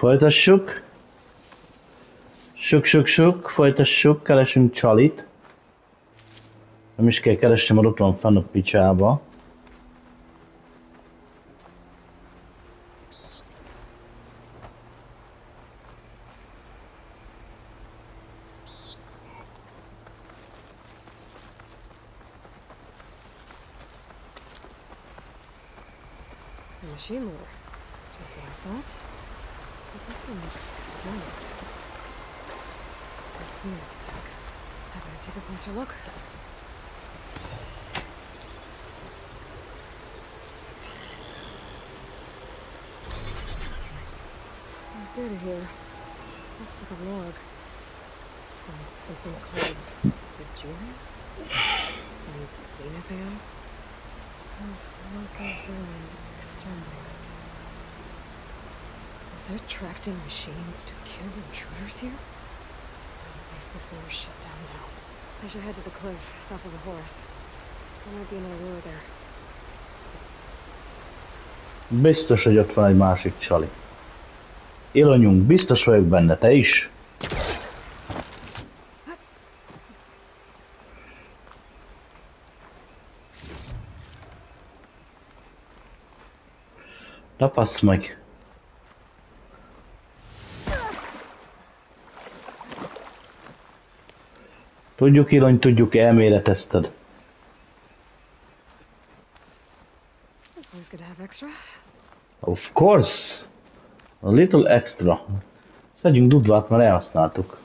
Folytassuk. Suk, suk, suk, folytassuk, keresünk csalit. Nem is kell keresni, mert ott van fenn a picsába. Biztos, hogy ott van egy másik csali. Ilonyunk, biztos vagyok benne, te is? Tapasz meg. Tudjuk, Ilony, tudjuk, elméletezted. To have extra. Of course! A little extra. Szedjünk dudvát, mert elhasználtuk.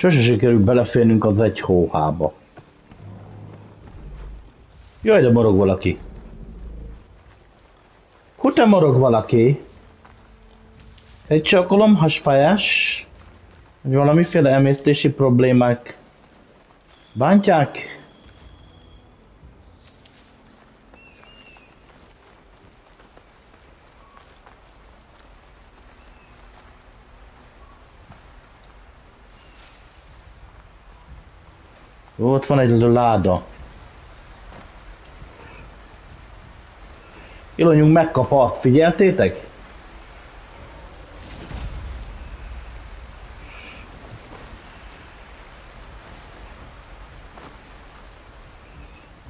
Sose sikerül beleférnünk az egy hóhába. Jaj, de morog valaki. Hute morog valaki? Egy csakolom hasfájás? Vagy valamiféle emésztési problémák? Bántják? Ott van egy láda. Ilonyunk megkapart, figyeltétek?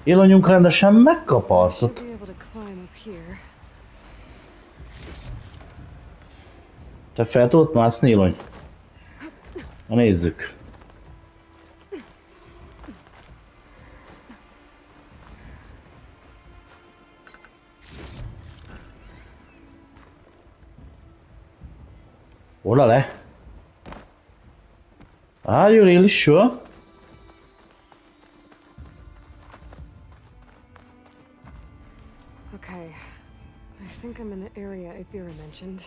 Ilonyunk rendesen up here. Te fel tudod mászni, Ilony? Na nézzük. Oda le. Are you really sure? Okay. I think I'm in the area Ibira mentioned.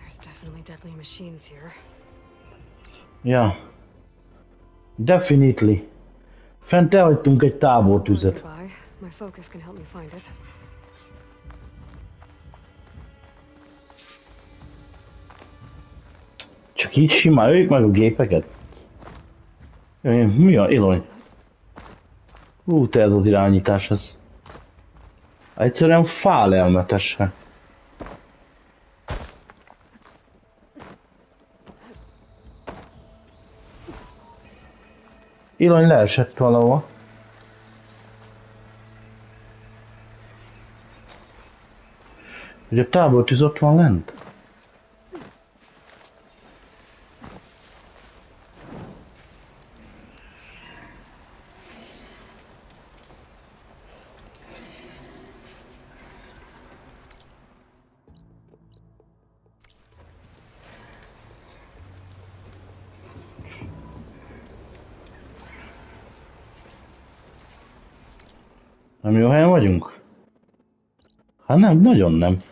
There's definitely deadly machines here. Yeah. Definitely. Fent elhagytunk egy tábortüzet. Nearby. My focus can help me find it. Csak így simán öljük meg a gépeket? Mi a ilony? Hú, te ez az irányítás ez. Egyszerűen fálelmetese. Ilony leesett valahova. Hogy a tábortűz ott van lent? Hát nagyon nem.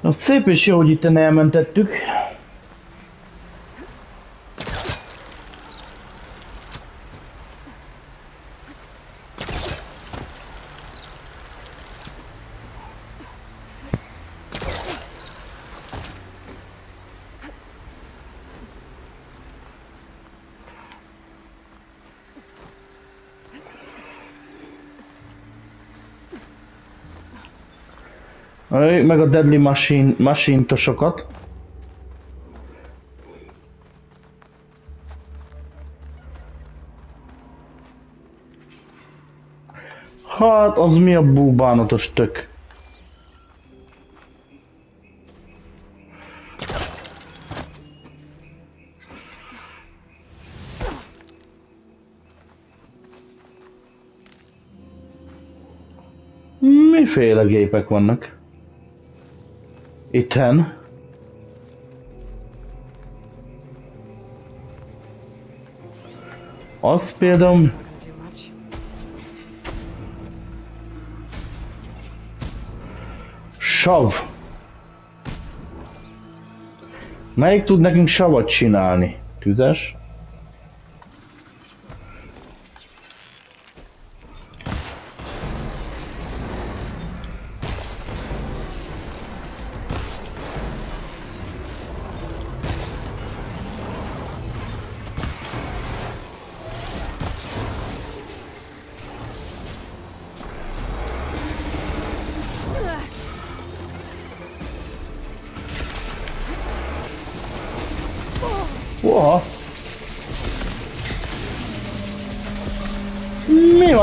Na, szép és jó, hogy itt elmentettük. Meg a Deadly Machine, Machine-tosokat. Hát, az mi a búbánatos tök? Miféle gépek vannak? Itten. Az például... Sav. Melyik tud nekünk savat csinálni? Tüzes?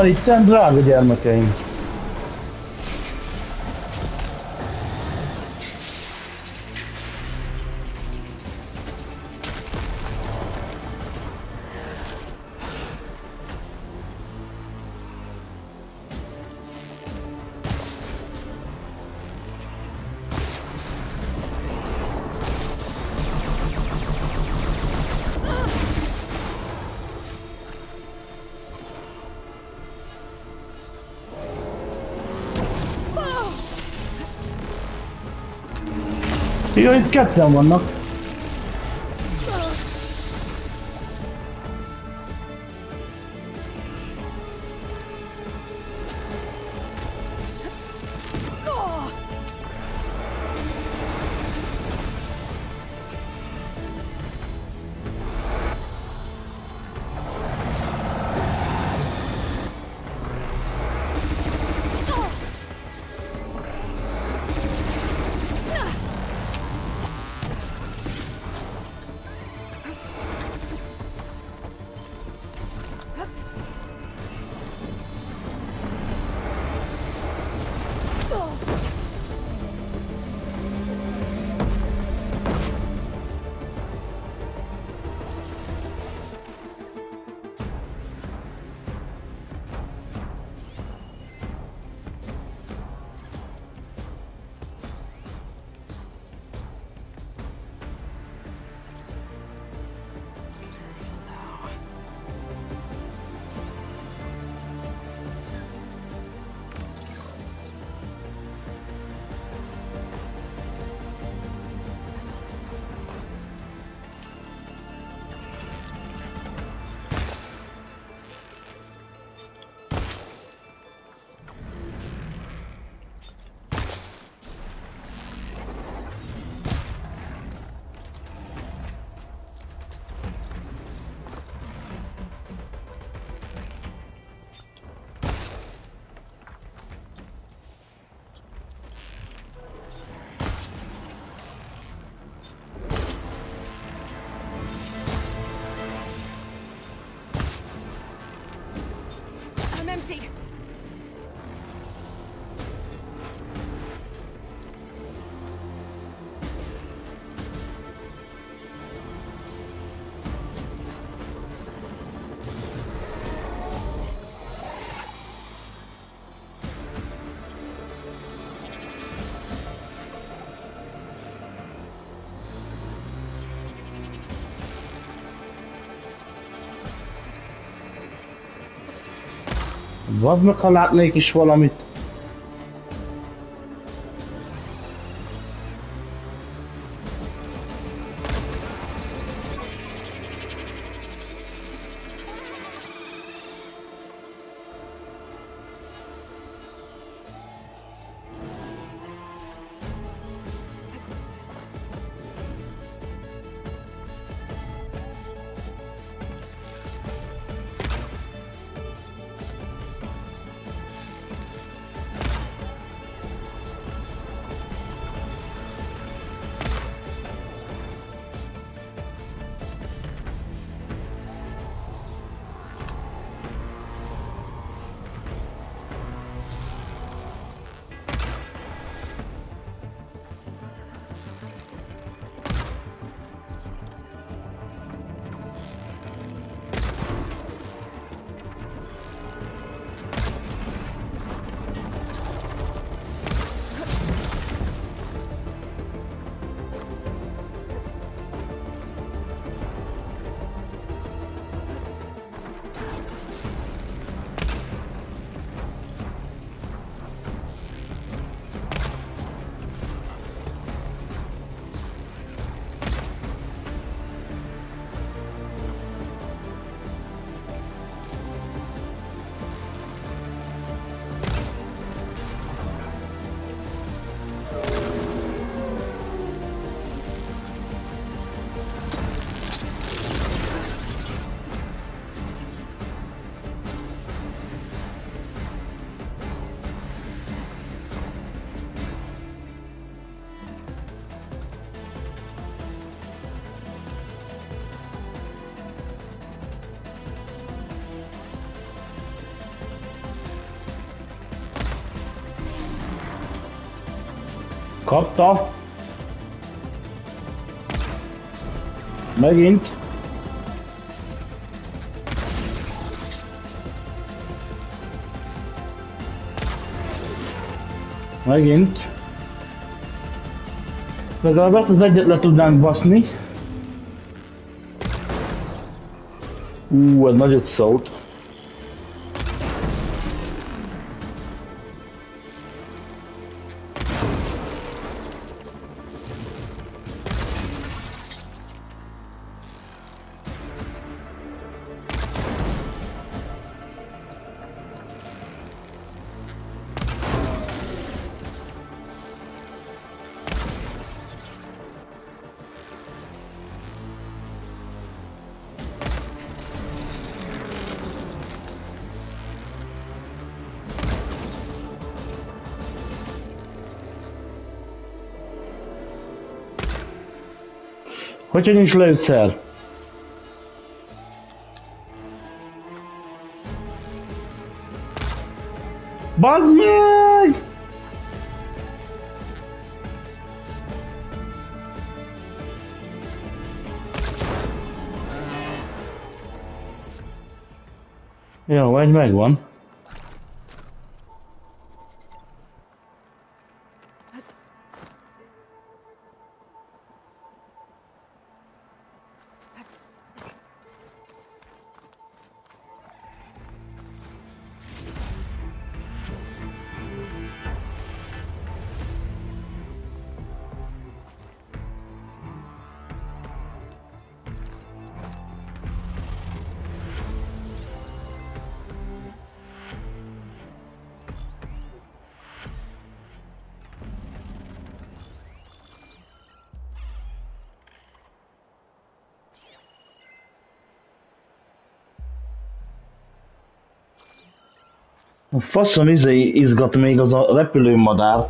Mi van itt, drága gyermekeim? Jó, itt ketten vannak. Vad meg, ha látnék is valamit. Kapta. Megint. Megint. Legalább ezt az egyet le tudnánk baszni. Ú, ez nagyot szólt. Hogyha nincs lőszer? Bazd meg! Jó, egy megvan. A faszom izé izgat még az a repülőmadár.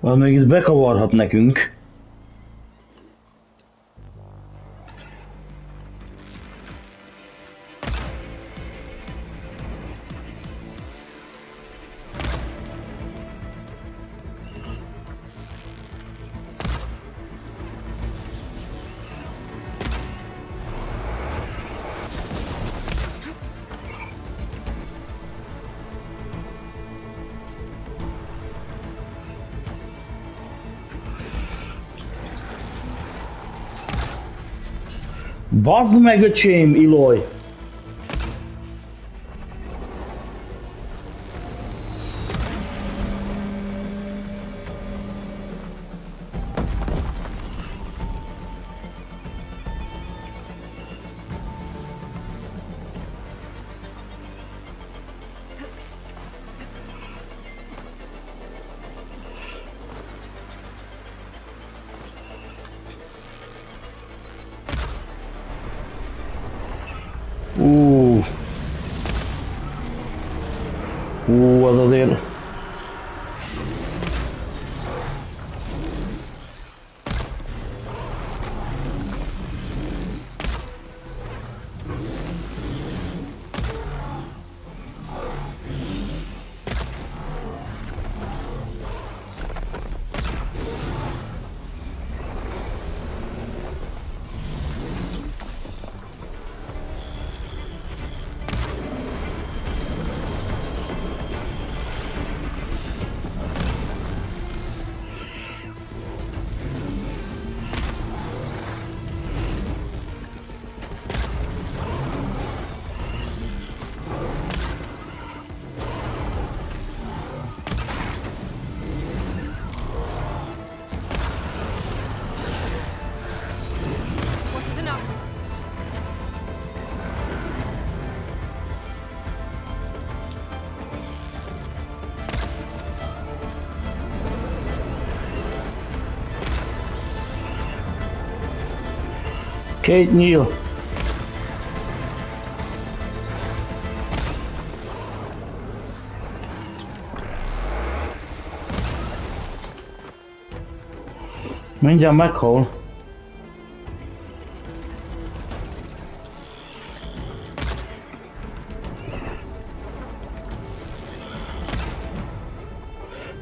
Vagy még itt bekavarhat nekünk. Bazd meg, öcsém, Iloy! Ú, az Okay, kneel. Mindjárt meghal.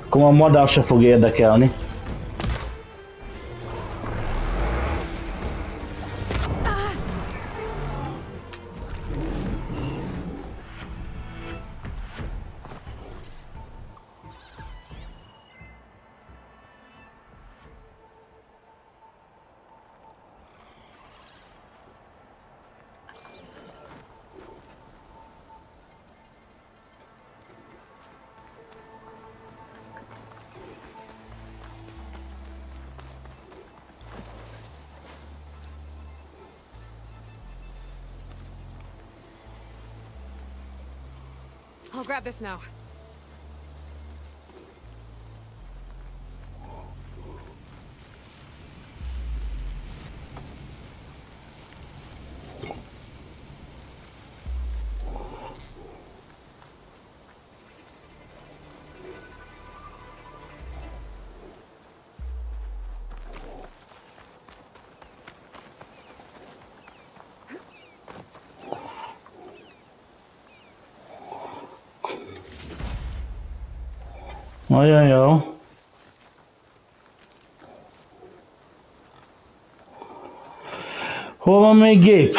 Akkor a madár se fog érdekelni. Grab this now. Nagyon jó. Hol van még gép?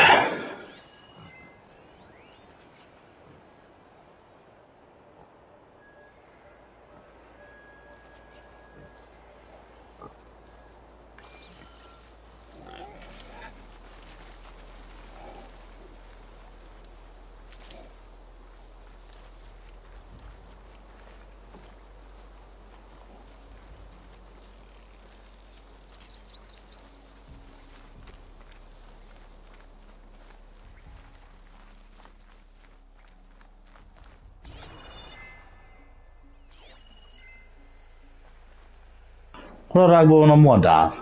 Hol a rákban van a madár?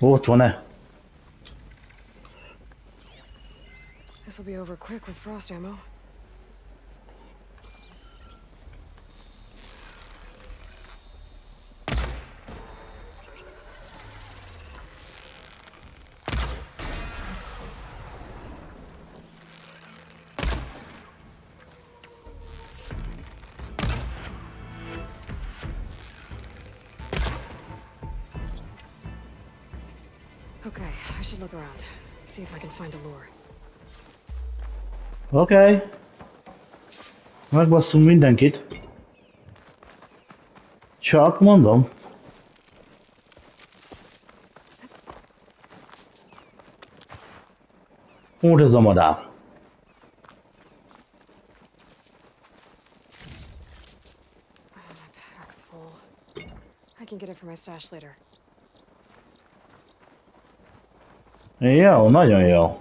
Ott van-e? This'll be over quick with frost ammo. I should look around. See if I can find a lure. Oké. Okay. Megbasszunk mindenkit. Csak mondom. Úgy ez a madár. My pack's full. I can get it for my stash later. Jó, nagyon jó.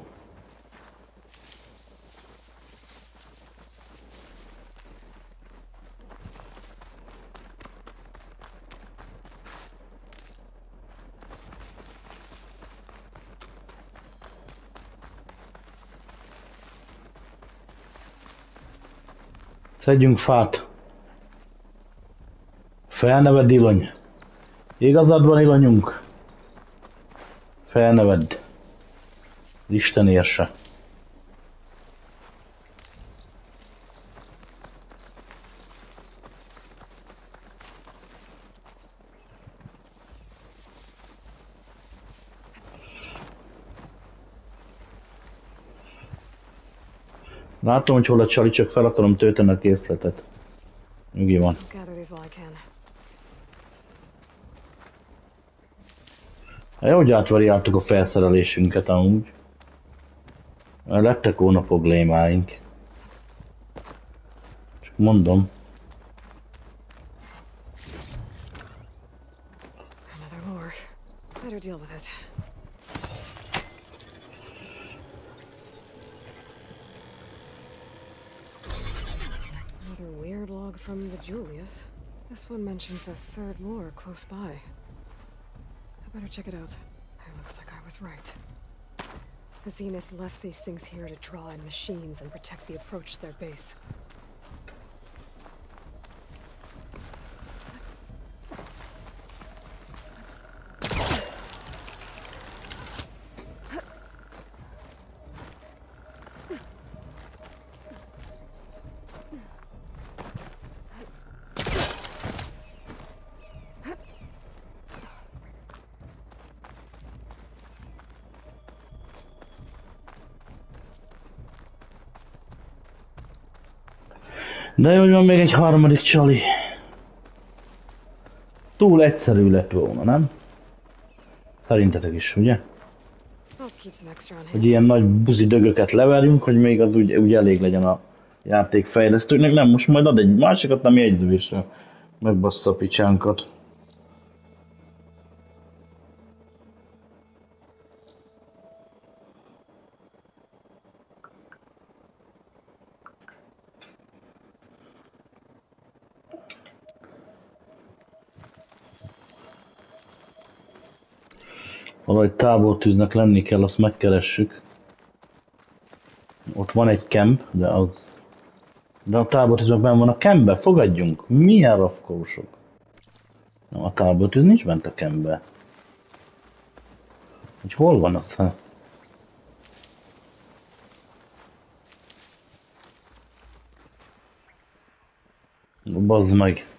Szedjünk fát. Felneved Ilony. Igazad van Ilonyunk. Felneved. Isten érse. Látom, hogy hol a csali, csak fel akarom tölteni a készletet. Nyugi van. Hát jó, hogy átvariáltuk a felszerelésünket amúgy. Lettek volna. Csak. Another lure. Better deal with it. Another weird log from the Julius. This one mentions a third lure close by. I better check it out. It looks like I was right. The Zenith left these things here to draw in machines and protect the approach to their base. De jó, hogy van még egy harmadik csali. Túl egyszerű lett volna, nem? Szerintetek is, ugye? Hogy ilyen nagy buzi dögöket leverjünk, hogy még az úgy, úgy elég legyen a játékfejlesztőknek. Nem, most majd ad egy másikat, ami egy dövésre megbassza a picsánkat. Valahogy tábortűznek lenni kell, azt megkeressük. Ott van egy kemp, de az... De a tábortűzben benn van a kempbe, fogadjunk! Milyen rafkósok! Nem, a tábortűz nincs bent a kempbe. Hogy hol van az? Hát? Bazd meg!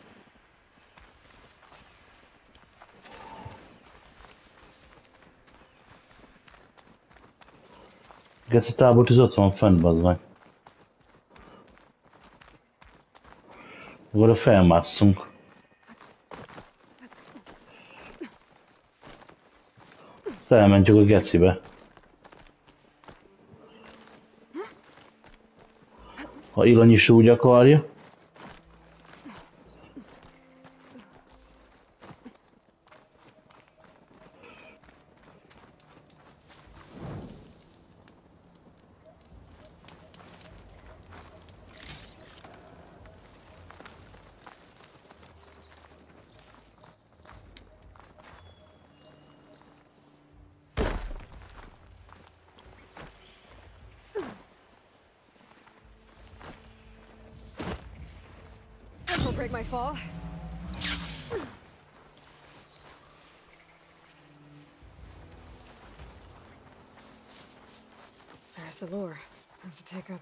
Geci tábortűz ott van fent, bazd meg. Akkor felmásszunk. Azt elmentjük a gecibe. Ha Ilony is úgy akarja.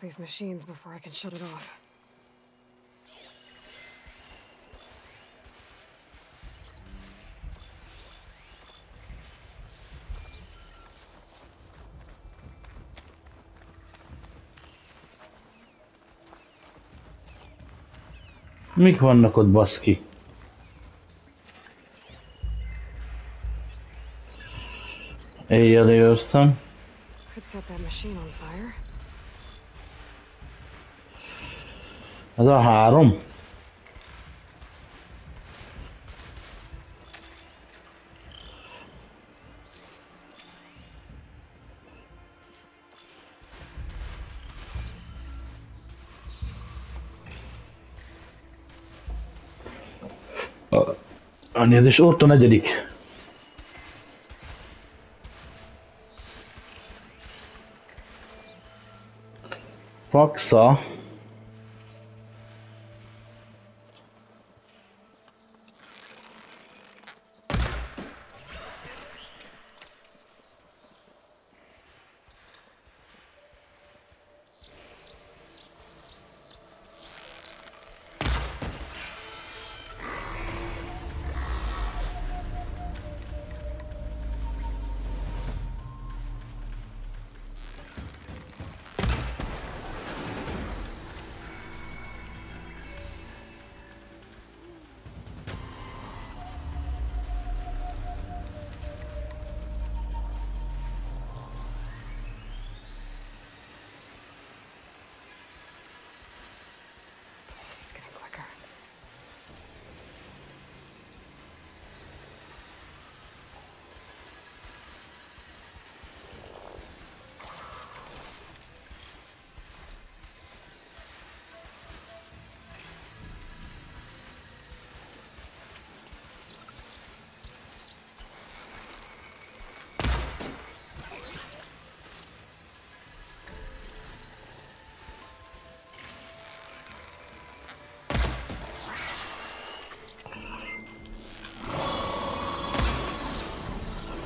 These machines before I can shut it off. Mik vannak ott, baszki? Éjjel. Could set that machine on fire. Ez a három? Is ott a negyedik. Faxa.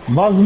Bazd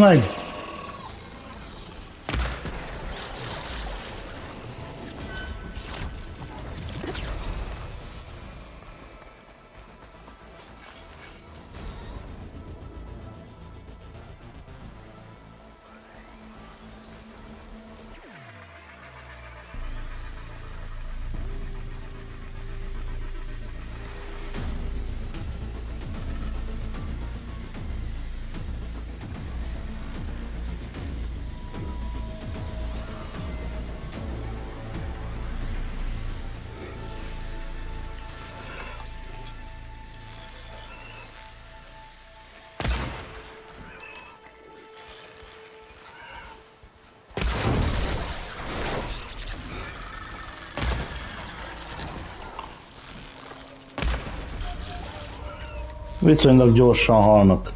Viszonylag gyorsan halnak.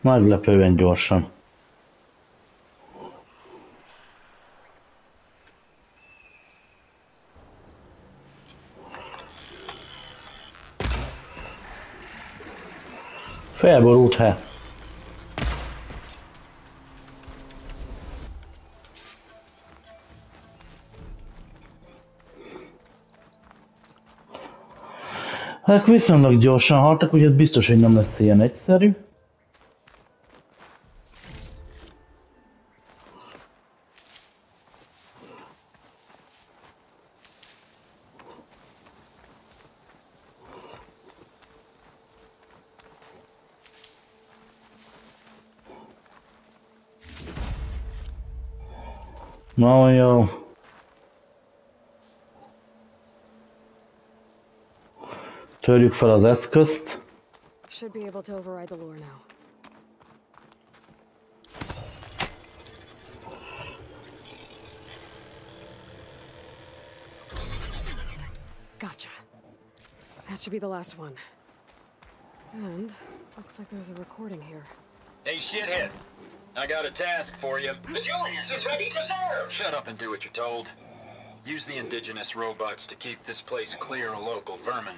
Meglepően gyorsan. Felborult he. Hát viszonylag gyorsan haltak, úgyhogy biztos, hogy nem lesz ilyen egyszerű. Na jó. Törjük fel az eszközt. Should be able to override the lure now. Gotcha. That should be the last one. And looks like there's a recording here. Hey, shithead. I got a task for you. The Julius is ready to serve. Shut up and do what you're told. Use the indigenous robots to keep this place clear of local vermin.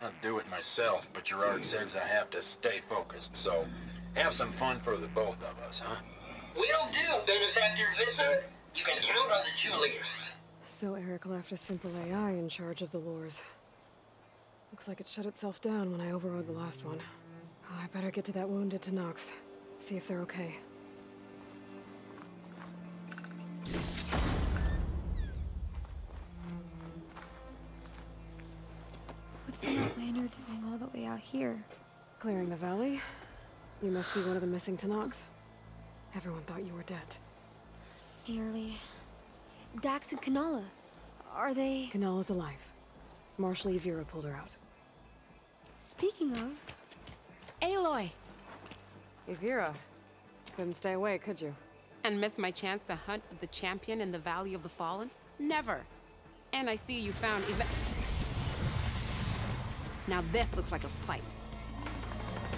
I'd do it myself, but Gerard says I have to stay focused, so have some fun for the both of us, huh? Will do, Benefactor Visser. You can count on the Julius. So Eric left a simple AI in charge of the lures. Looks like it shut itself down when I overrode the last one. Oh, I better get to that wounded Tanox. See if they're okay. What's an outlander doing all the way out here? Clearing the valley? You must be one of the missing Tanox. Everyone thought you were dead. Nearly. Dax and Kanala. Are they... Kanala's alive. Marshal Evira pulled her out. Speaking of... Aloy! Evira, couldn't stay away, could you? And miss my chance to hunt the champion in the Valley of the Fallen? Never. And I see you found Eva- Now this looks like a fight.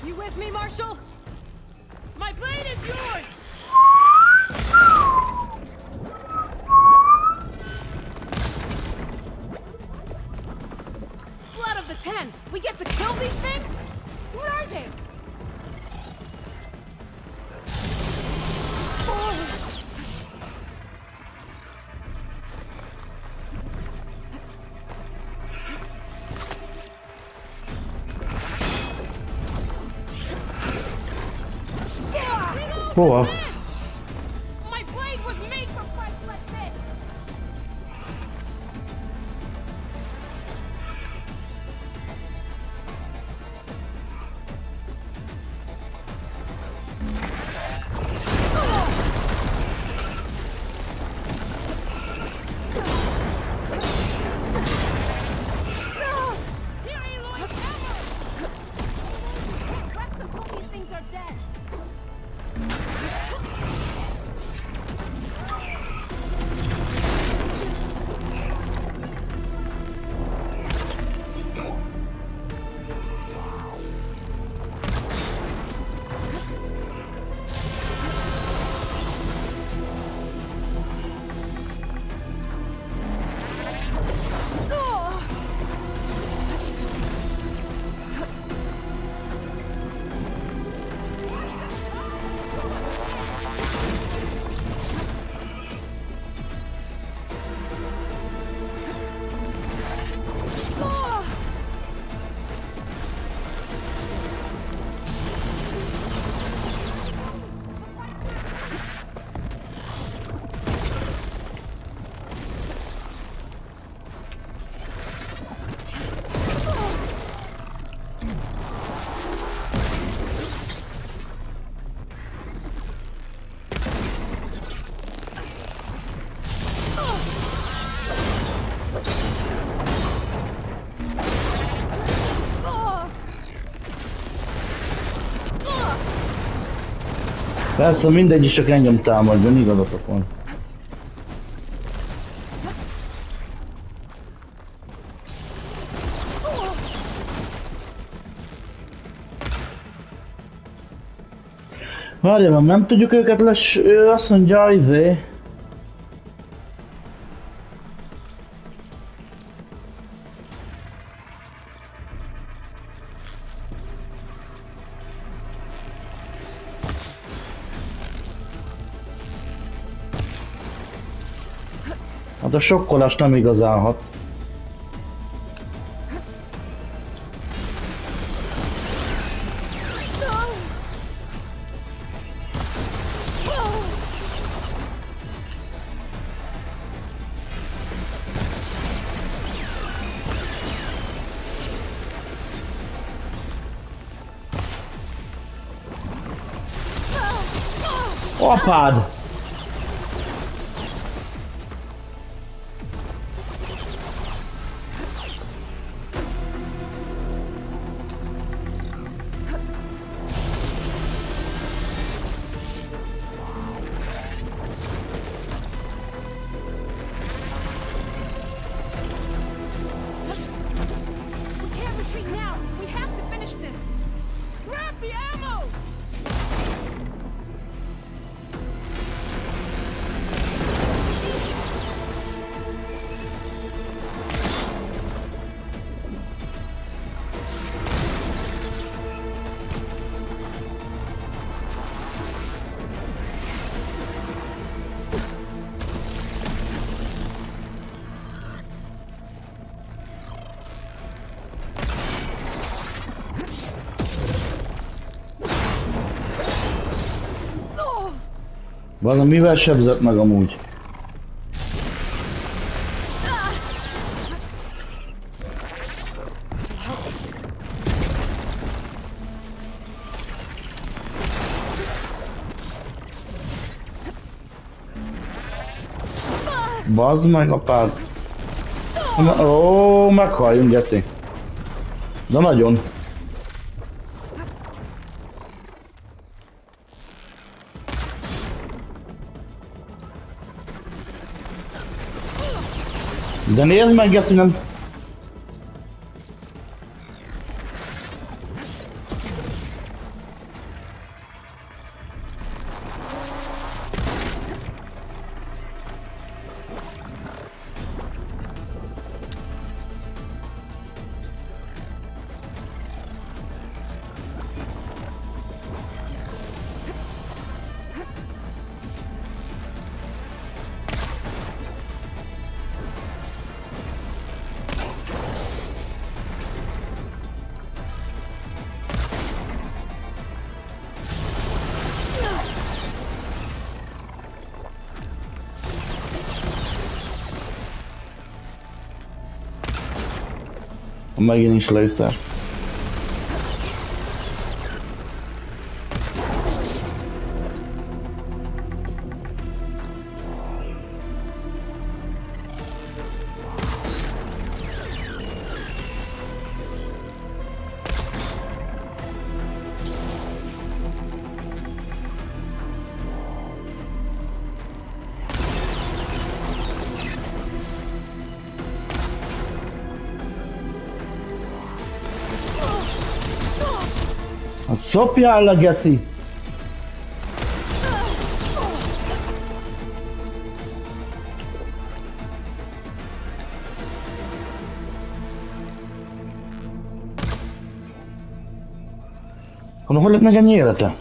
You with me, Marshal? My blade is yours! cool. Persze szóval mindegy is csak engem támadjon, igazatok van. Várjál, nem tudjuk őket les... Ő azt mondja, izé... Hát a sokkolás nem igazán hat. Apád! Valamivel sebzett meg amúgy. Bazd meg apád! Ó, meghalljunk, geci. De nagyon. De nézd meg, geci, nem... Megint szopjál le, geci! Hol lett meg ennyi élete?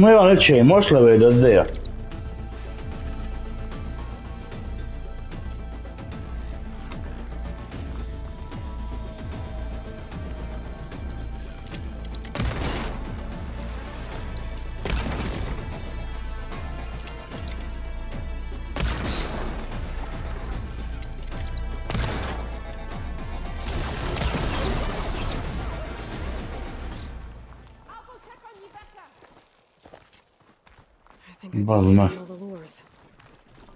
Nueva leche, muéstralo de dónde era. Lures.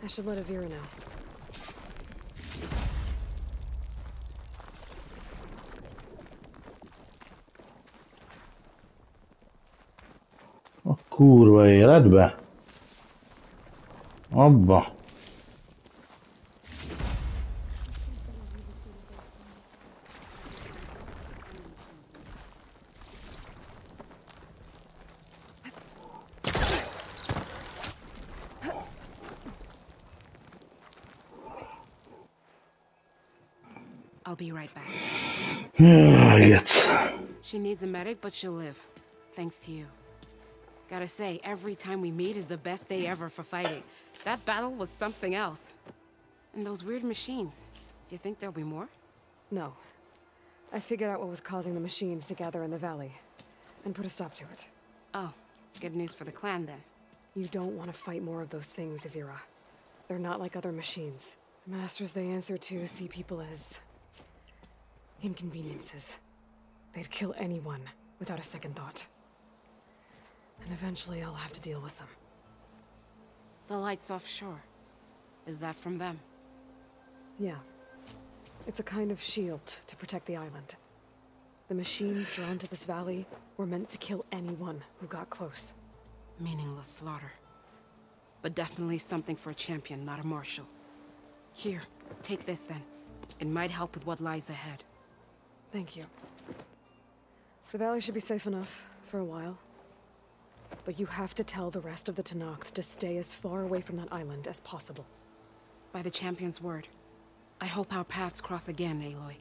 I should let Avira know. A kurva életbe? Abba. I'll be right back. Ah, Jaj, gec. She needs a medic, but she'll live. Thanks to you. Gotta say, every time we meet is the best day ever for fighting. That battle was something else. And those weird machines. Do you think there'll be more? No. I figured out what was causing the machines to gather in the valley. And put a stop to it. Oh, good news for the clan then. You don't want to fight more of those things, Avira. They're not like other machines. The masters they answer to see people as... inconveniences. They'd kill anyone without a second thought. And eventually I'll have to deal with them. The lights offshore. Is that from them? Yeah. It's a kind of shield to protect the island. The machines drawn to this valley were meant to kill anyone who got close. Meaningless slaughter. But definitely something for a champion, not a marshal. Here, take this then. It might help with what lies ahead. Thank you. The valley should be safe enough for a while. But you have to tell the rest of the Tenakth to stay as far away from that island as possible. By the champion's word. I hope our paths cross again, Aloy.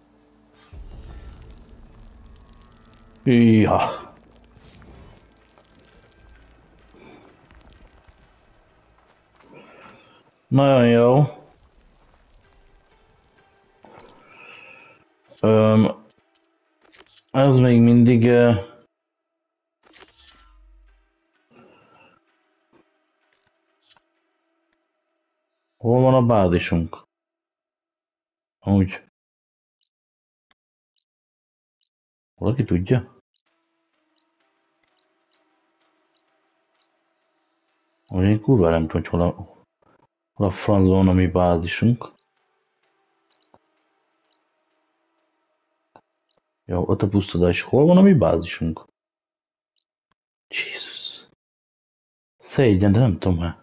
Ja. Nagyon jó. Ez még mindig... Uh, hol van a bázisunk? Úgy. Valaki tudja? Hogy én kurva nem tudom, hogy hol a, hol a francban van a mi bázisunk. Jó, ott a pusztodás. Hol van a mi bázisunk? Jézus. Szégyen, de nem tudom már.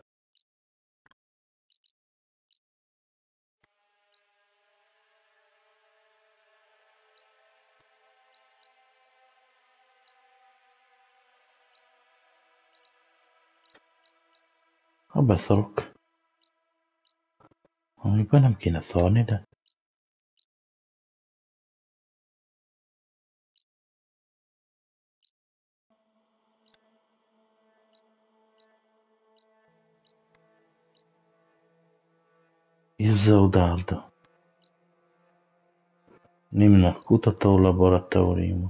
Ha beszarok. Amikben nem kéne szarni, de... Izzaudarda. Nimna kutatólaboratórium.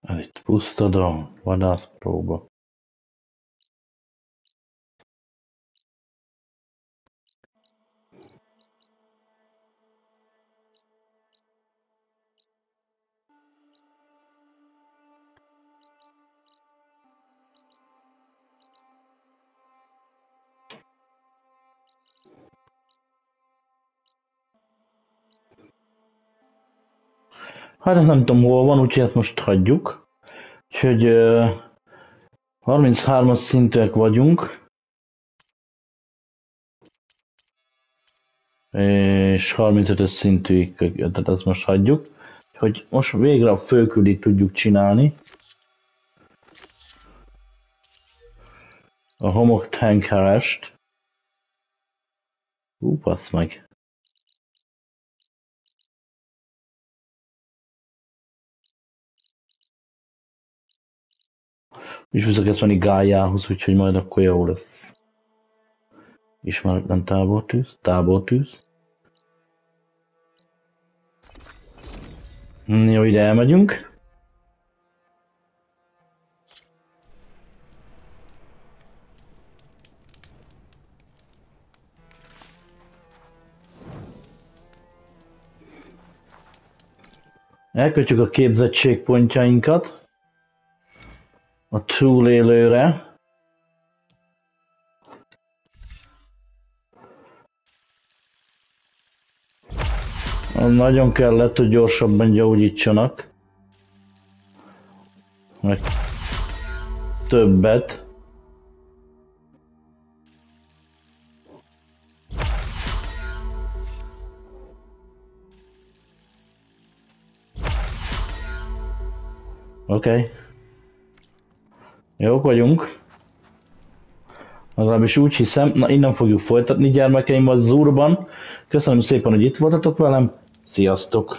Ez itt pusztadon, vadászpróba. Hát nem tudom hol van, úgyhogy ezt most hagyjuk. Úgyhogy ö, 33-as szintűek vagyunk. És 35-ös szintűig, tehát ezt most hagyjuk. Hogy most végre a főkülit tudjuk csinálni. A homok tankerest. Ú, passz meg. és vissza kell szólni Gájához, úgyhogy majd akkor jó lesz. Ismeretlen tábortűz, tábortűz. Hm, jó, ide elmegyünk. Elkötjük a képzettség pontjainkat a túlélőre. Nagyon kellett, hogy gyorsabban gyógyítsanak. Meg többet. Oké. Okay. Jók vagyunk. Legalábbis úgy hiszem. Na, innen fogjuk folytatni gyermekeim az zúrban. Köszönöm szépen, hogy itt voltatok velem. Sziasztok!